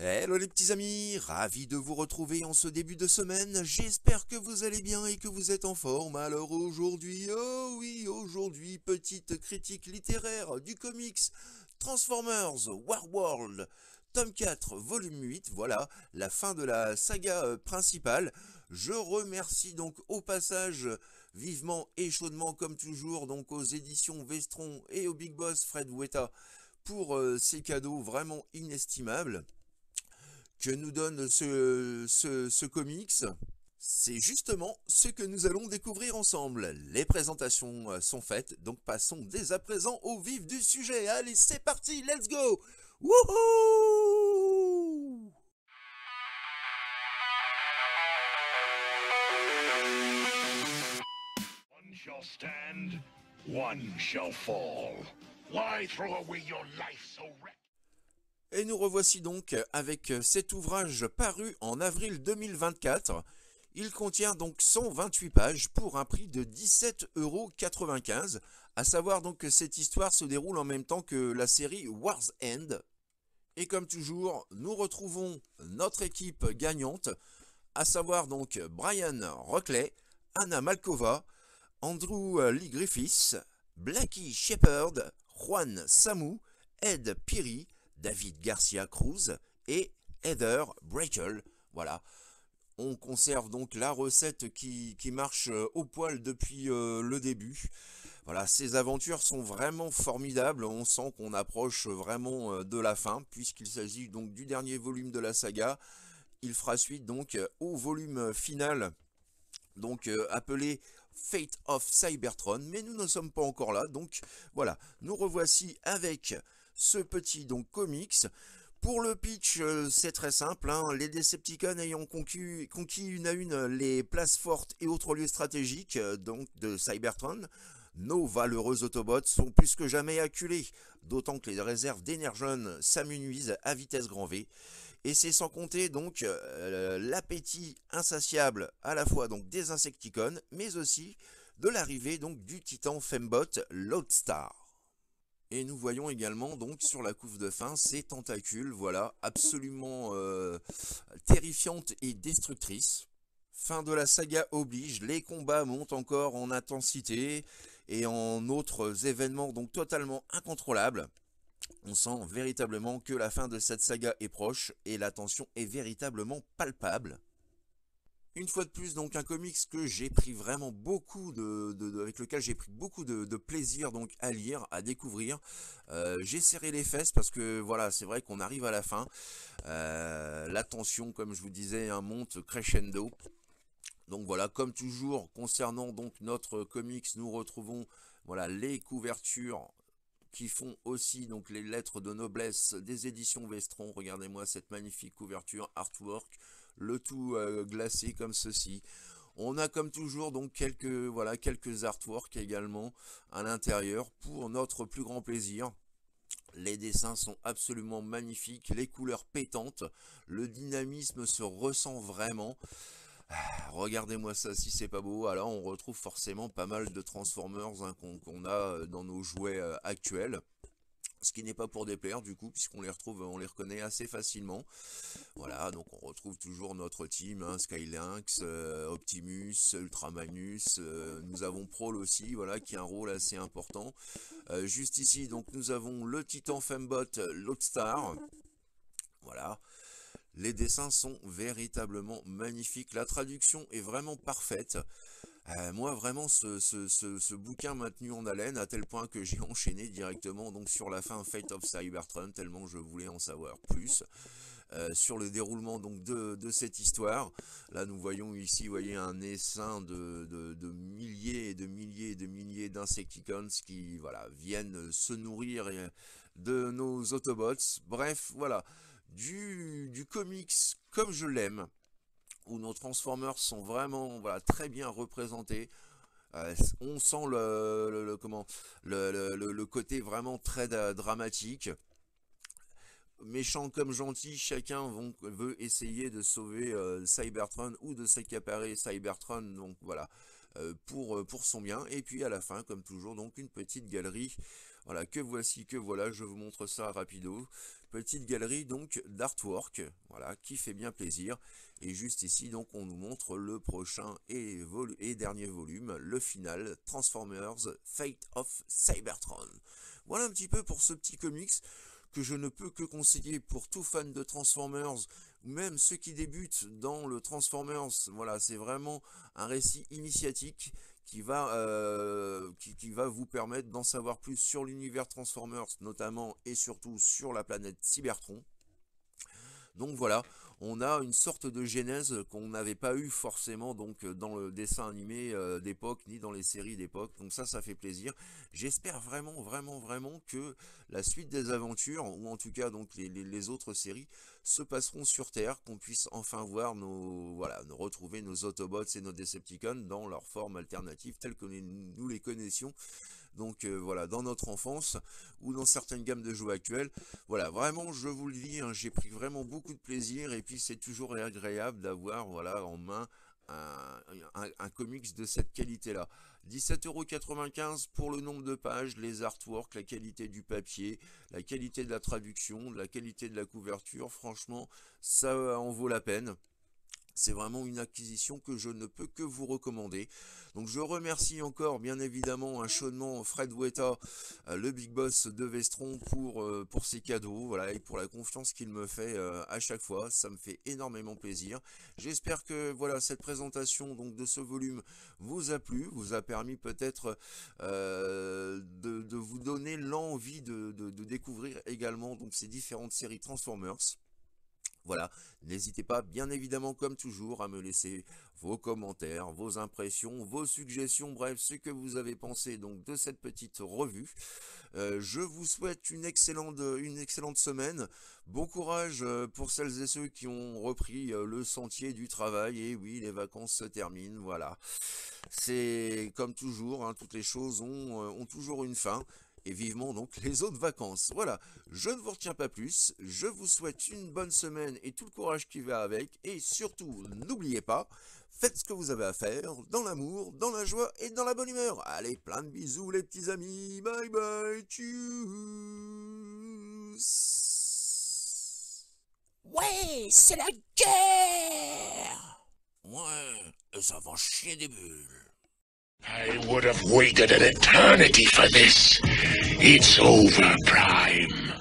Hello les petits amis, ravi de vous retrouver en ce début de semaine, j'espère que vous allez bien et que vous êtes en forme. Alors aujourd'hui, oh oui, aujourd'hui, petite critique littéraire du comics Transformers Warworld, tome 4, volume 8, voilà, la fin de la saga euh, principale. Je remercie donc au passage vivement et chaudement comme toujours donc aux éditions Vestron et au Big Boss Fred Weta pour euh, ces cadeaux vraiment inestimables que nous donne ce, ce, comics, c'est justement ce que nous allons découvrir ensemble. Les présentations euh, sont faites, donc passons dès à présent au vif du sujet. Allez, c'est parti, let's go Wouhou One shall stand, one shall fall. Why throw away your life so et nous revoici donc avec cet ouvrage paru en avril 2024. Il contient donc 128 pages pour un prix de 17,95€. À savoir donc que cette histoire se déroule en même temps que la série War's End. Et comme toujours, nous retrouvons notre équipe gagnante, à savoir donc Brian Rockley, Anna Malkova, Andrew Lee Griffiths, Blackie Shepard, Juan Samu, Ed Piri, David Garcia Cruz et Heather Breakel. Voilà. On conserve donc la recette qui, marche euh, au poil depuis euh, le début. Voilà, ces aventures sont vraiment formidables. On sent qu'on approche vraiment euh, de la fin, puisqu'il s'agit donc du dernier volume de la saga. Il fera suite donc au volume final, donc appelé Fate of Cybertron. Mais nous ne sommes pas encore là, donc voilà. Nous revoici avec ce petit donc comics. Pour le pitch, euh, c'est très simple. Hein. Les Decepticons ayant conquis, une à une les places fortes et autres lieux stratégiques euh, donc de Cybertron, nos valeureux Autobots sont plus que jamais acculés, d'autant que les réserves d'énergie s'amenuisent à vitesse grand V. Et c'est sans compter donc euh, l'appétit insatiable à la fois des Insecticons, mais aussi de l'arrivée du titan Fembot Lodestar. Et nous voyons également donc sur la couve de fin ces tentacules, voilà, absolument euh, terrifiantes et destructrices. Fin de la saga oblige, les combats montent encore en intensité et en autres événements donc totalement incontrôlables. On sent véritablement que la fin de cette saga est proche et la tension est véritablement palpable. Une fois de plus, donc un comics que j'ai pris vraiment beaucoup de, avec lequel j'ai pris beaucoup de, plaisir donc à lire, à découvrir. Euh, j'ai serré les fesses parce que voilà, c'est vrai qu'on arrive à la fin. Euh, la tension, comme je vous disais, hein, monte crescendo. Donc voilà, comme toujours, concernant donc notre comics, nous retrouvons voilà les couvertures qui font aussi donc les lettres de noblesse des éditions Vestron. Regardez-moi cette magnifique couverture artwork le tout euh, glacé comme ceci. On a comme toujours donc quelques voilà quelques artworks également à l'intérieur pour notre plus grand plaisir. Les dessins sont absolument magnifiques, les couleurs pétantes, le dynamisme se ressent vraiment. Ah, regardez-moi ça, si c'est pas beau, alors on retrouve forcément pas mal de Transformers hein, qu'on a euh, dans nos jouets euh, actuels ce qui n'est pas pour déplaire du coup puisqu'on les retrouve on les reconnaît assez facilement. Voilà donc on retrouve toujours notre team hein, Skylynx euh, Optimus Ultramanus euh, nous avons Prol aussi voilà qui a un rôle assez important. Euh, juste ici donc nous avons le Titan Fembot Loadstar voilà. Les dessins sont véritablement magnifiques. La traduction est vraiment parfaite euh, moi vraiment ce, bouquin maintenu en haleine à tel point que j'ai enchaîné directement donc sur la fin Fate of Cybertron tellement je voulais en savoir plus. Euh, sur le déroulement donc de, cette histoire. Là nous voyons ici vous voyez un essaim de, milliers et de milliers et de milliers d'insecticons qui voilà viennent se nourrir de nos Autobots. Bref voilà du comics comme je l'aime où nos Transformers sont vraiment très bien représentés. Euh, on sent le, comment, le, côté vraiment très dramatique. Méchant comme gentil, chacun veut essayer de sauver euh, Cybertron ou de s'accaparer Cybertron, donc voilà, euh, pour, pour son bien. Et puis à la fin, comme toujours, donc une petite galerie voilà, que voici, que voilà, je vous montre ça rapido. Petite galerie donc d'artwork, voilà, qui fait bien plaisir. Et juste ici, donc, on nous montre le prochain et, et dernier volume, le final, Transformers Fate of Cybertron. Voilà un petit peu pour ce petit comics que je ne peux que conseiller pour tout fan de Transformers, même ceux qui débutent dans le Transformers. Voilà, c'est vraiment un récit initiatique euh, qui, va vous permettre d'en savoir plus sur l'univers Transformers, notamment et surtout sur la planète Cybertron. Donc voilà, on a une sorte de genèse qu'on n'avait pas eu forcément donc dans le dessin animé euh, d'époque ni dans les séries d'époque. Donc ça, ça fait plaisir. J'espère vraiment, vraiment, vraiment que la suite des aventures, ou en tout cas donc les, autres séries, se passeront sur Terre, qu'on puisse enfin voir nos, voilà, nous retrouver nos Autobots et nos Decepticons dans leur forme alternative telle que nous les connaissions donc euh, voilà, dans notre enfance ou dans certaines gammes de jeux actuels. Voilà, vraiment, je vous le dis, hein, j'ai pris vraiment beaucoup de plaisir et puis c'est toujours agréable d'avoir voilà, en main un, comics de cette qualité-là. 17,95€ pour le nombre de pages, les artworks, la qualité du papier, la qualité de la traduction, la qualité de la couverture. Franchement, ça en vaut la peine. C'est vraiment une acquisition que je ne peux que vous recommander. Donc je remercie encore bien évidemment un chaudement Fred Weta, euh, le big boss de Vestron pour, euh, pour ses cadeaux voilà, et pour la confiance qu'il me fait euh, à chaque fois. Ça me fait énormément plaisir. J'espère que voilà cette présentation de ce volume vous a plu, vous a permis peut-être de, vous donner l'envie de, découvrir également ces différentes séries Transformers. Voilà, n'hésitez pas bien évidemment comme toujours à me laisser vos commentaires, vos impressions, vos suggestions, bref, ce que vous avez pensé donc de cette petite revue. Euh, je vous souhaite une excellente, semaine. Bon courage euh, pour celles et ceux qui ont repris euh, le sentier du travail. Et oui, les vacances se terminent, voilà. C'est comme toujours, hein, toutes les choses ont toujours une fin et vivement donc les autres vacances. Voilà, je ne vous retiens pas plus, je vous souhaite une bonne semaine et tout le courage qui va avec, et surtout, n'oubliez pas, faites ce que vous avez à faire, dans l'amour, dans la joie et dans la bonne humeur. Allez, plein de bisous les petits amis, bye bye, tchuss Ouais, c'est la guerre Ouais, ça va chier des bulles. I would have waited an eternity for this. It's over, Prime.